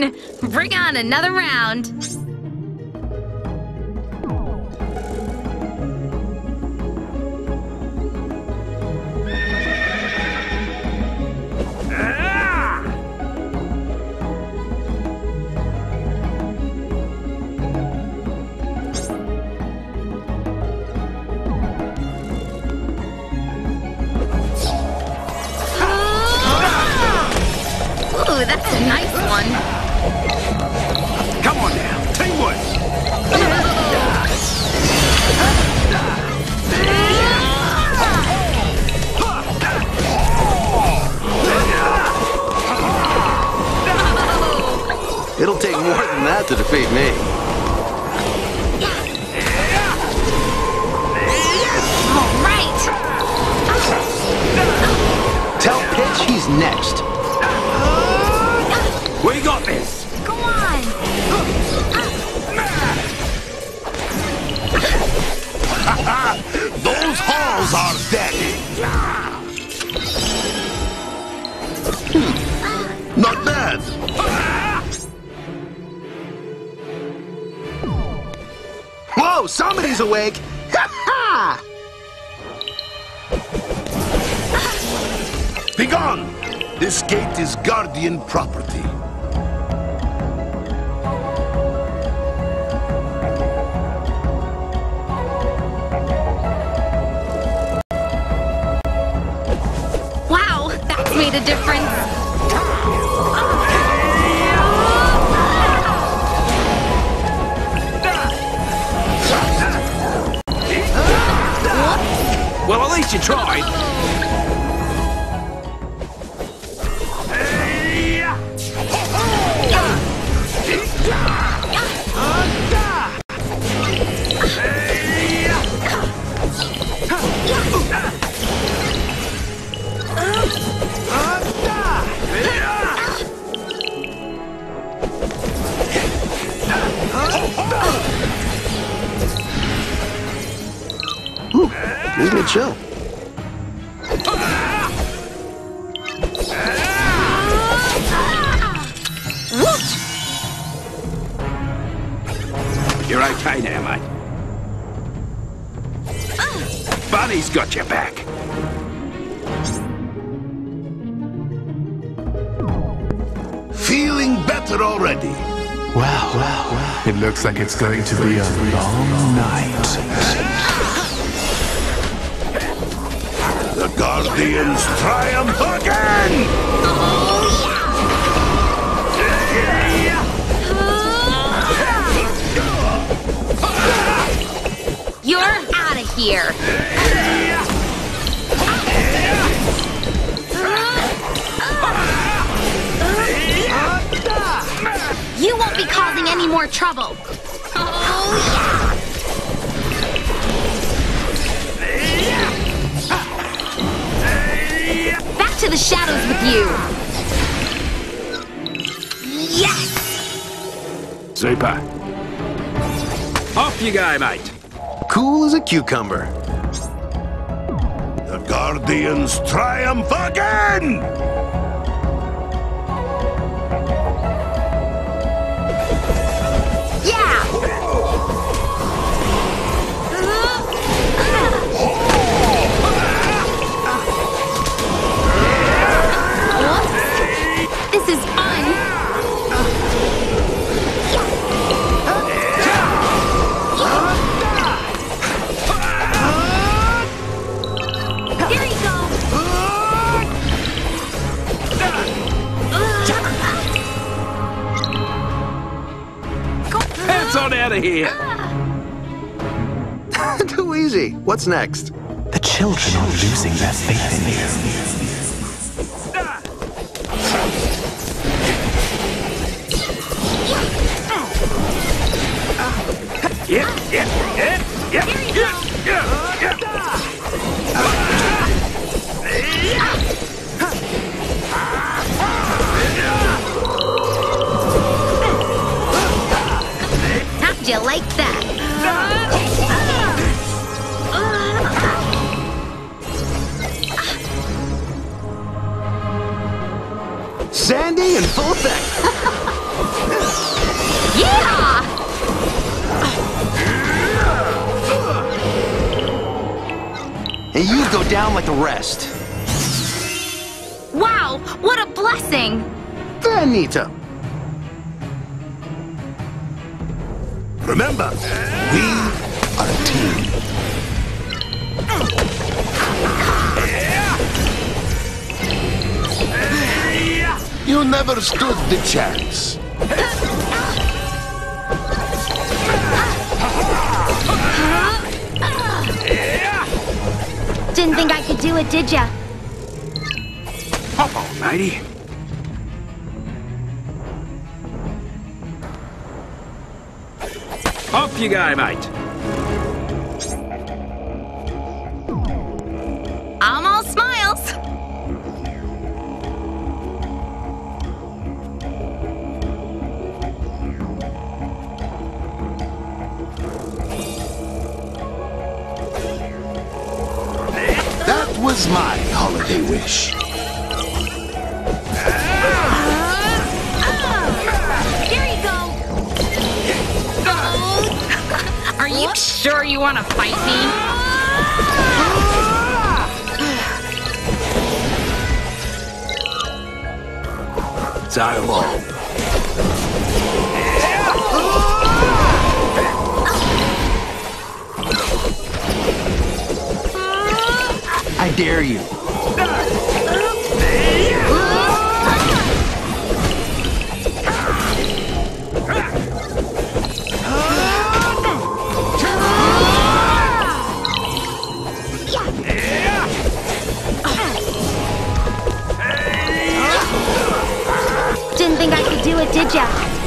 fun! Bring on another round. Ah! Ooh, that's a nice one. That to defeat me. Somebody's awake. Ha ha! Begone! This gate is Guardian property. Bunny's got your back. Feeling better already. Well, well, well. It looks like it's going to be a long night. The Guardians triumph again! Here. You won't be causing any more trouble. Back to the shadows with you. Yes! Super. Off you go, mate. Cool as a cucumber. The Guardians triumph again! Out of here! Too easy. What's next? The children are losing their faith in you. Yep, yep, yep, You like that? Sandy in full effect! yeah! and you go down like the rest. Wow, what a blessing! Danita, Remember, we are a team. You never stood the chance. Didn't think I could do it, did ya? Almighty. You go, mate. I'm all smiles. That was my holiday wish. You sure you want to fight me? It's our. I dare you. Did ya?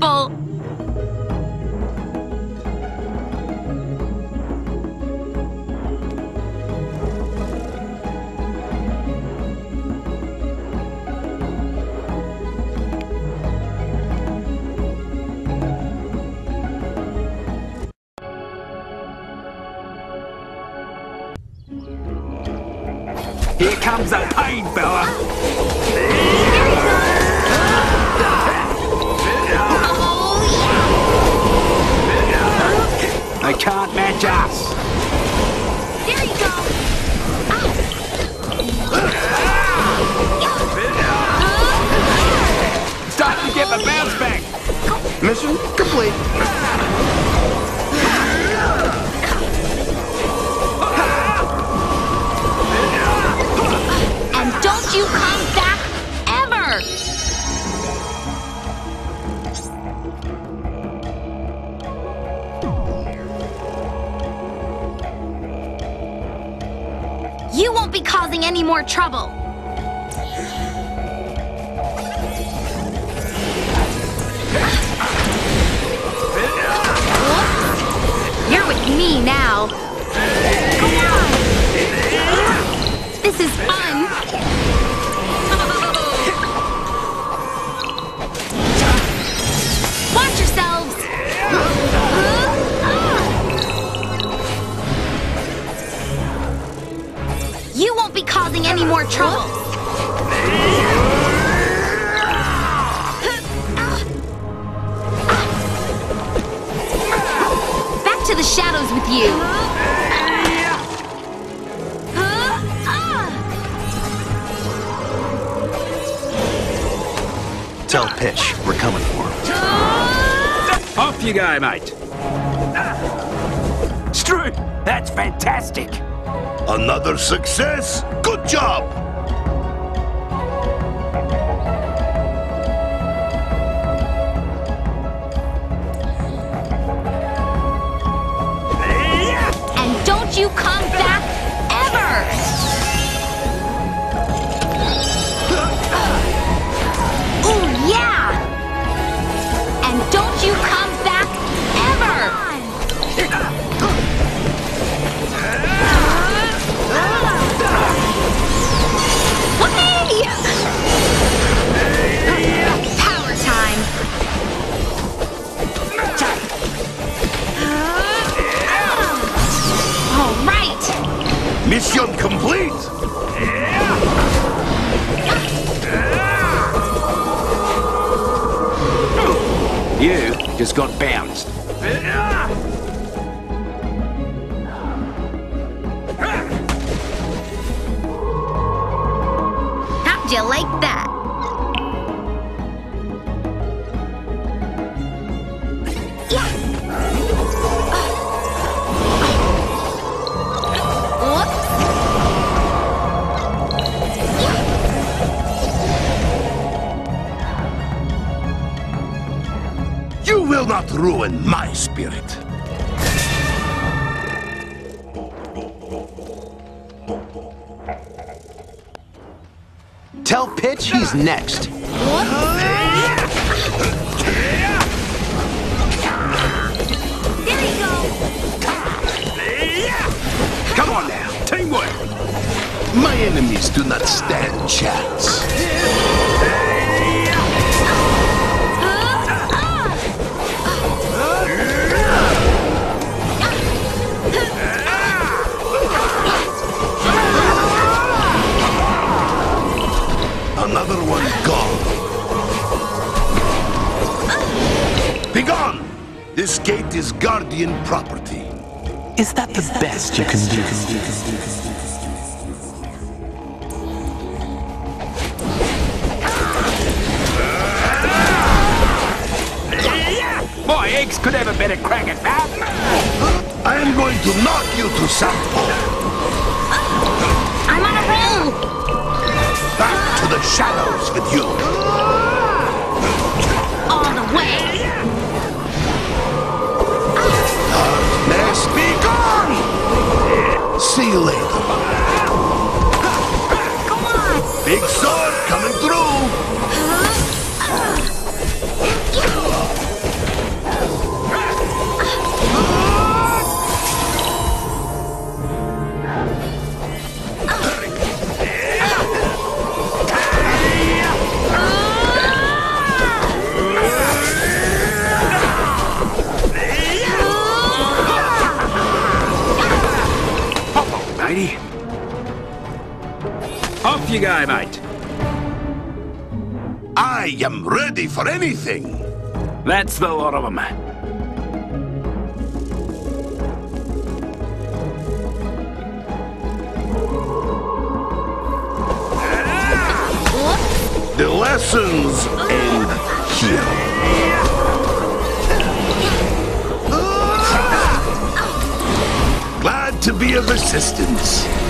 wonderful! You come back ever! You won't be causing any more trouble. You're with me now. Come on. This is fun. Any more trouble. Back to the shadows with you. Tell Pitch we're coming for him. Off you go, mate. Strew, that's fantastic. Another success. Job. You will not ruin my spirit. Tell Pitch he's next. Come on now, teamwork. My enemies do not stand chance. This gate is guardian property. Is that the best you can do? My eggs could have a better crack at that. I am going to knock you to southpaw. I'm on a roll. Back to the shadows with you. Darkness be gone! See you later. Come on. Big sword You guy, mate. I am ready for anything. That's the lot of them. The lessons end here. Glad to be of assistance.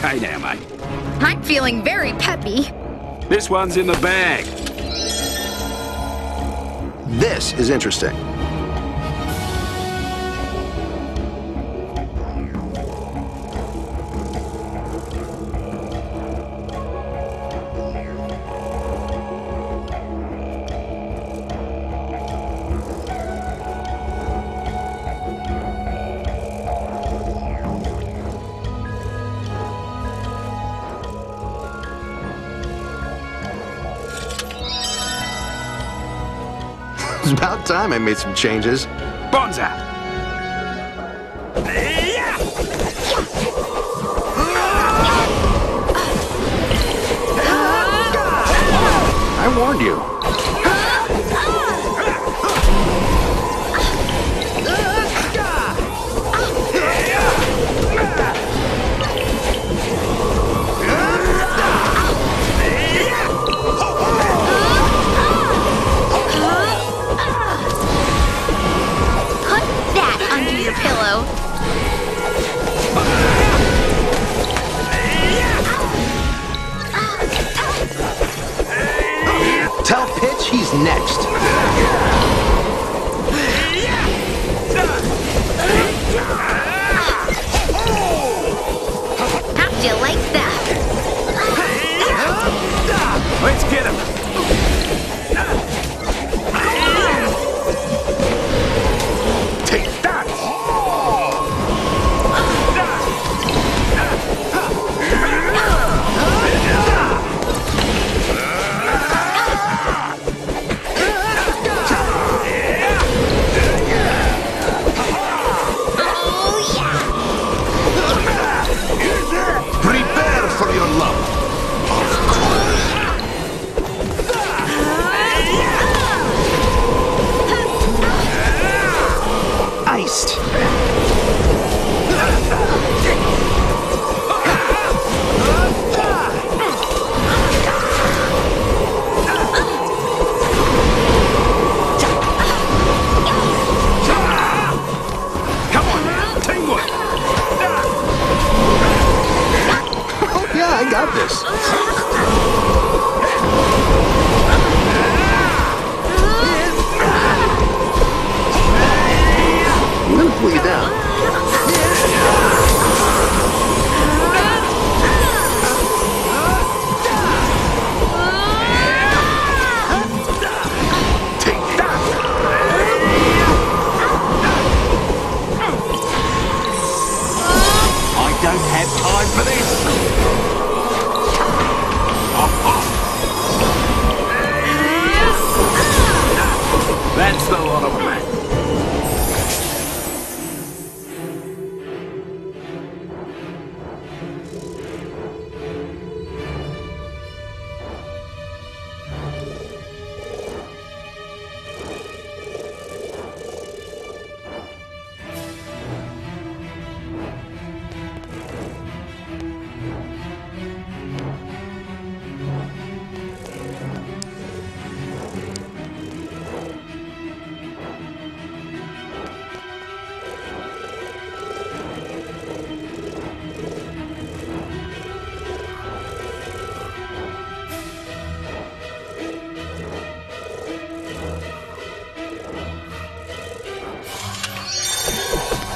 You're okay now, mate. I'm feeling very peppy. This one's in the bag. This is interesting. Time I made some changes. Bonza! I warned you.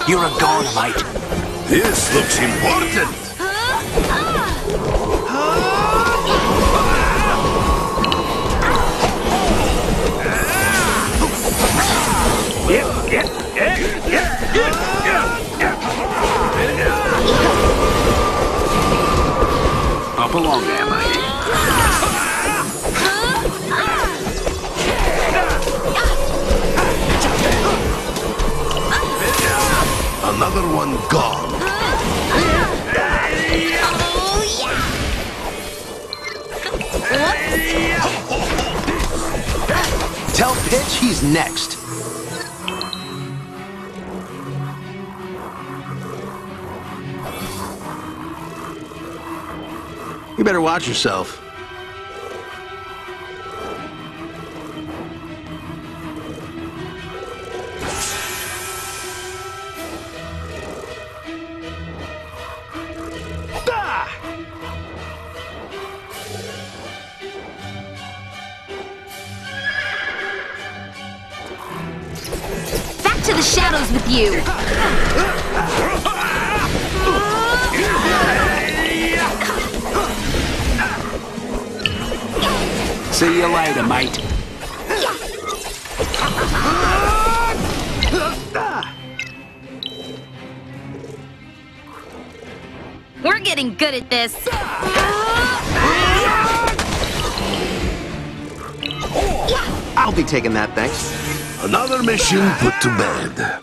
You're a mate. This looks important. Yep, yep, yep, yep, yep, yep. Up along there, One gone. Tell Pitch he's next. You better watch yourself. See you later, mate. We're getting good at this. I'll be taking that, thanks. Another mission put to bed.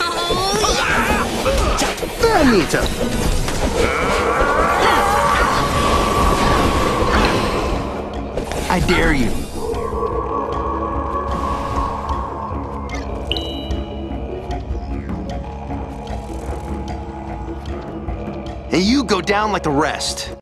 Oh, Anita! I dare you. And you go down like the rest.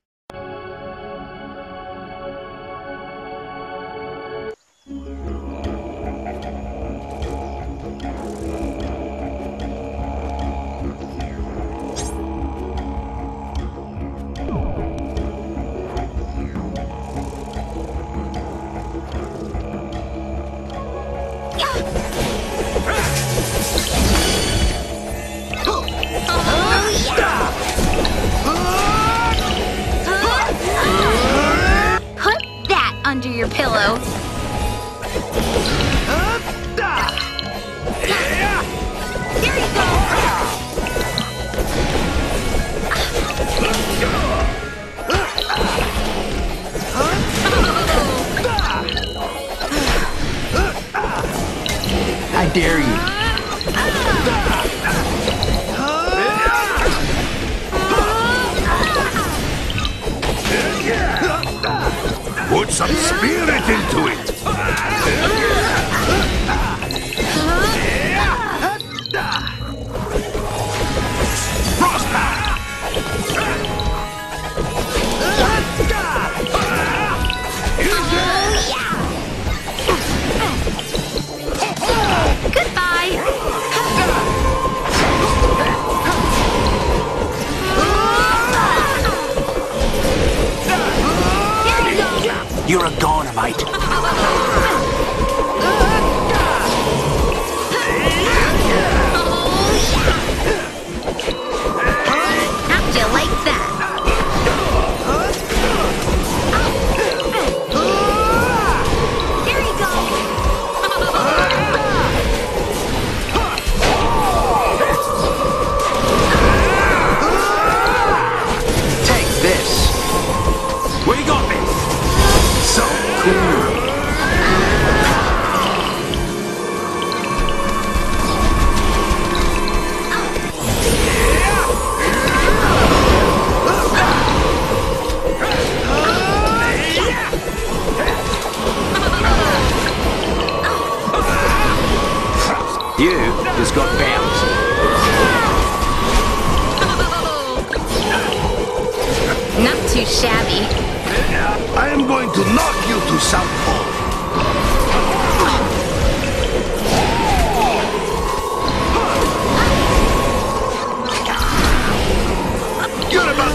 Some spirit into it.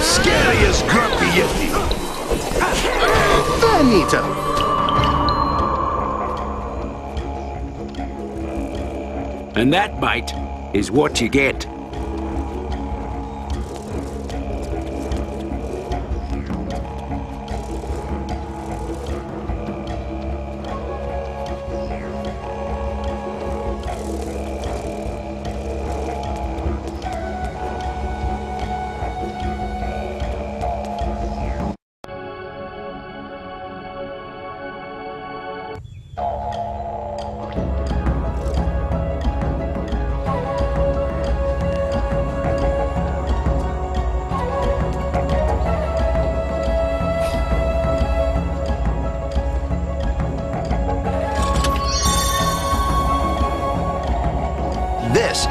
You're about scary as Grumpy Yeti. Anita! And that, mate, is what you get.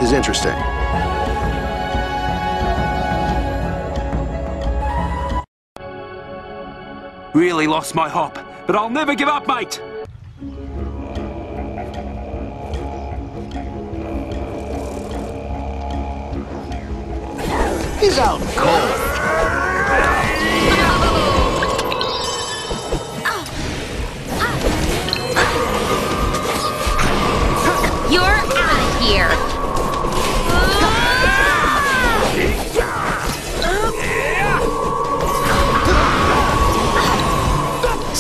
Is interesting. Really lost my hop, but I'll never give up, mate. He's out cold.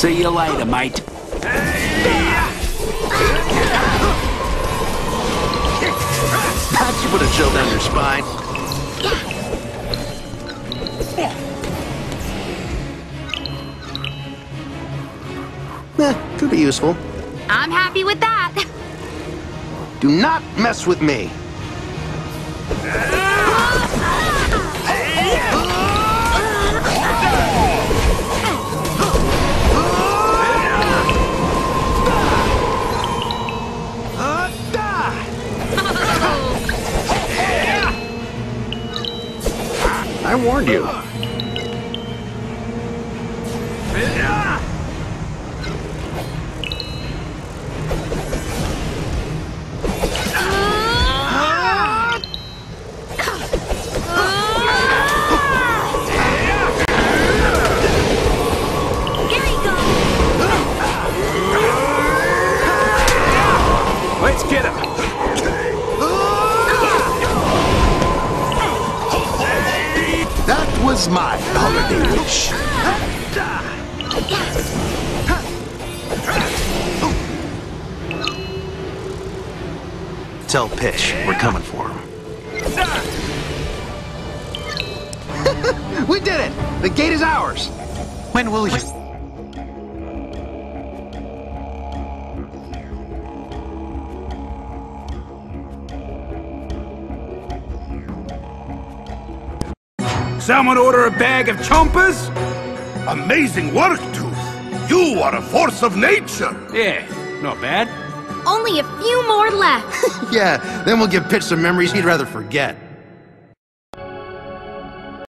See you later, mate. That should put a chill down your spine. Eh, could be useful. I'm happy with that. Do not mess with me. I warned you. Let's get him. That was my holiday wish. Tell Pitch we're coming for him. we did it! The gate is ours! When will you... Someone order a bag of chompers? Amazing work, Tooth. You are a force of nature. Yeah, not bad. Only a few more left. Yeah, then we'll give Pitch some memories he'd rather forget.